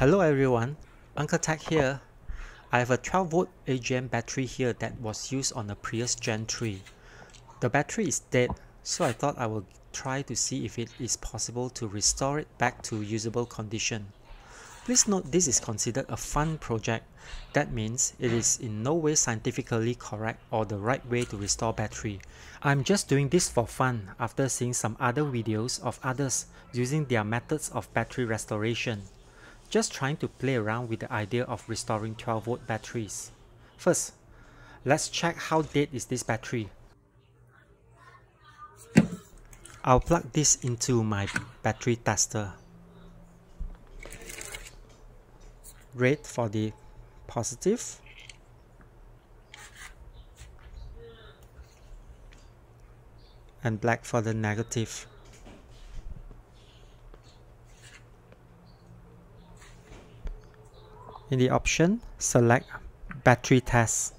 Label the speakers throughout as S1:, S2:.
S1: Hello everyone, Unker Tech here. I have a 12 volt AGM battery here that was used on the Prius Gen 3. The battery is dead, so I thought I would try to see if it is possible to restore it back to usable condition. Please note this is considered a fun project. That means it is in no way scientifically correct or the right way to restore battery. I'm just doing this for fun after seeing some other videos of others using their methods of battery restoration. Just trying to play around with the idea of restoring 12 volt batteries. First, let's check how dead is this battery. I'll plug this into my battery tester. Red for the positive. And black for the negative. In the option, select battery test.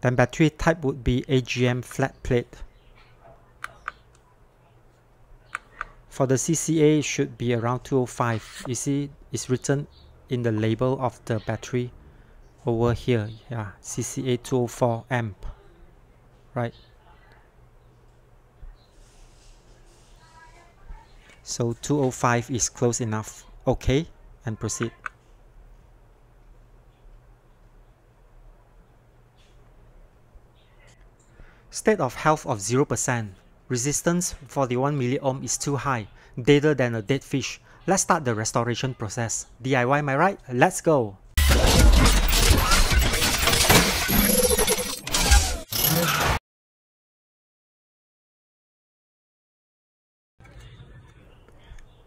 S1: Then battery type would be AGM flat plate. For the CCA, it should be around 205. You see, it's written in the label of the battery over here. Yeah, CCA 204 amp. Right. So 205 is close enough. OK and proceed. State of health of 0%. Resistance 41 milliohm is too high, deader than a dead fish. Let's start the restoration process. DIY I right? Let's go!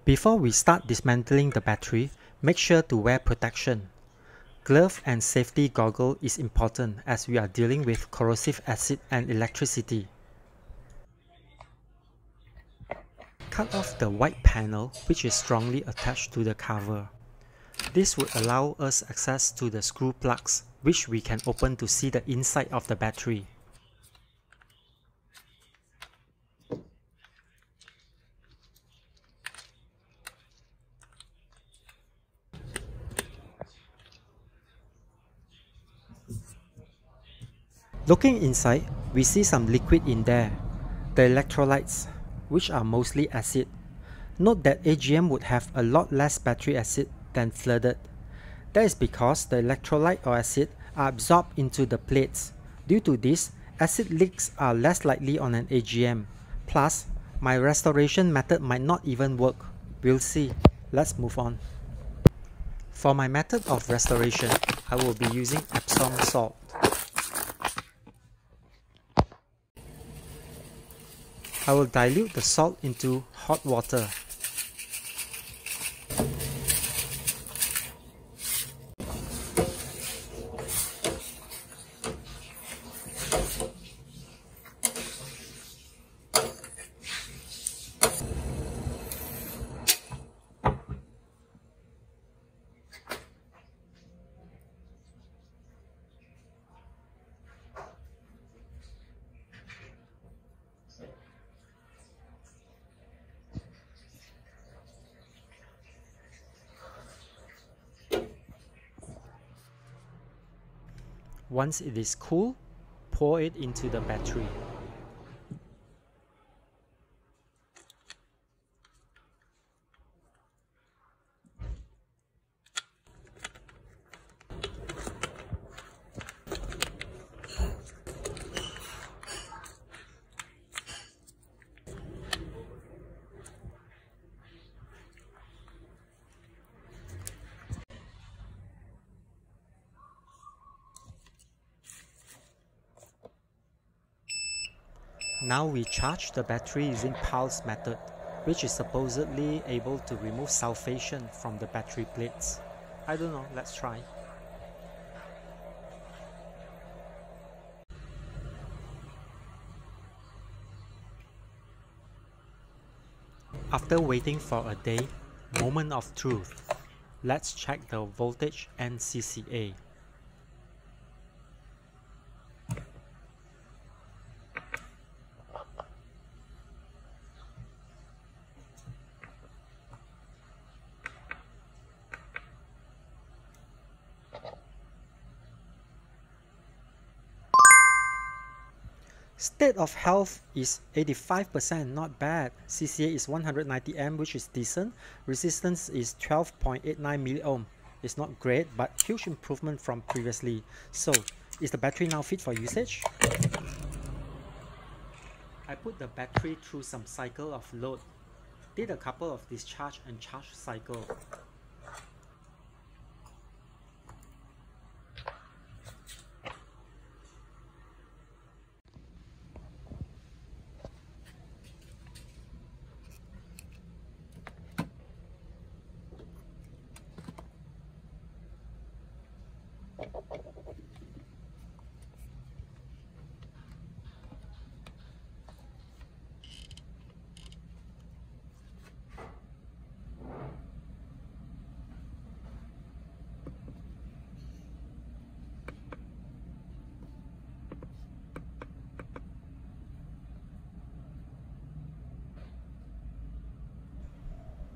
S1: Before we start dismantling the battery, make sure to wear protection. Glove and safety goggle is important as we are dealing with corrosive acid and electricity. Cut off the white panel which is strongly attached to the cover. This would allow us access to the screw plugs which we can open to see the inside of the battery. Looking inside, we see some liquid in there, the electrolytes, which are mostly acid. Note that AGM would have a lot less battery acid than flooded. That is because the electrolyte or acid are absorbed into the plates. Due to this, acid leaks are less likely on an AGM. Plus, my restoration method might not even work. We'll see. Let's move on. For my method of restoration, I will be using Epsom salt. I will dilute the salt into hot water. Once it is cool, pour it into the battery. Now we charge the battery using pulse method, which is supposedly able to remove sulfation from the battery plates. I don't know, let's try. After waiting for a day, moment of truth. Let's check the voltage and CCA. State of health is 85%, not bad. CCA is 190M, which is decent. Resistance is 12.89 milliohm. It's not great, but huge improvement from previously. So, is the battery now fit for usage? I put the battery through some cycle of load. Did a couple of discharge and charge cycle.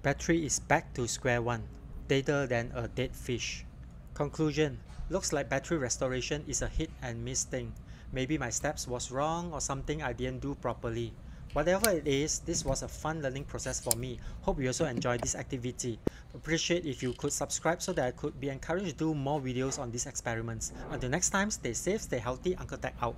S1: Battery is back to square one, deader than a dead fish. Conclusion Looks like battery restoration is a hit and miss thing. Maybe my steps was wrong or something I didn't do properly. Whatever it is, this was a fun learning process for me. Hope you also enjoyed this activity. Appreciate if you could subscribe so that I could be encouraged to do more videos on these experiments. Until next time, stay safe, stay healthy, Unker Tech out.